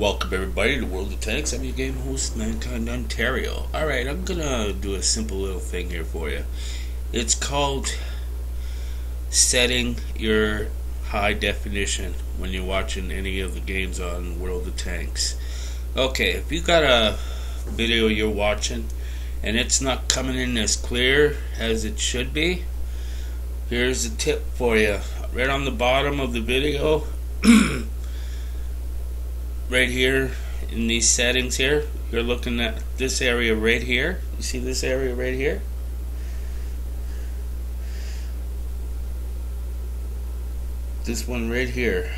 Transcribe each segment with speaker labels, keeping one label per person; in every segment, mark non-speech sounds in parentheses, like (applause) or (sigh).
Speaker 1: Welcome everybody to World of Tanks. I'm your game host, Mankind Ontario. Alright, I'm gonna do a simple little thing here for you. It's called setting your high definition when you're watching any of the games on World of Tanks. Okay, if you got a video you're watching and it's not coming in as clear as it should be, here's a tip for you. Right on the bottom of the video (clears throat) right here in these settings here. You're looking at this area right here. You see this area right here? This one right here.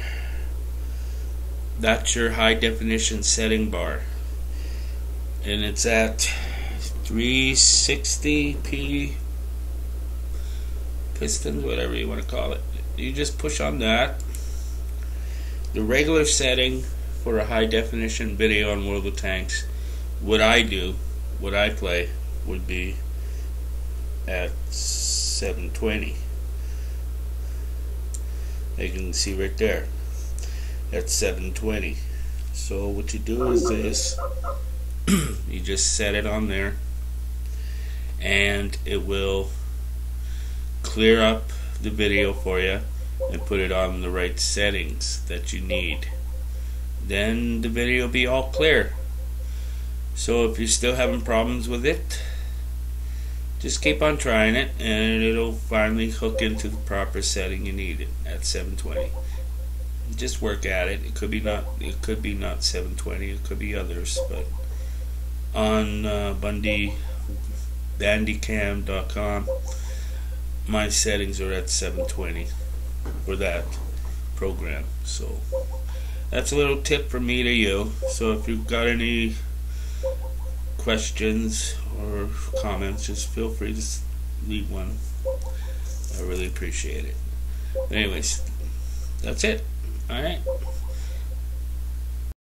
Speaker 1: That's your high definition setting bar. And it's at 360p pistons whatever you want to call it. You just push on that. The regular setting for a high definition video on World of Tanks, what I do, what I play, would be at 720. You can see right there at 720. So what you do is this (clears throat) you just set it on there and it will clear up the video for you and put it on the right settings that you need then the video will be all clear. So if you're still having problems with it, just keep on trying it and it'll finally hook into the proper setting you need it at 720. Just work at it. It could be not it could be not 720, it could be others, but on uh, Bundy bandicam.com my settings are at 720 for that program. So that's a little tip from me to you. So if you've got any questions or comments, just feel free to leave one. I really appreciate it. Anyways, that's it. All right.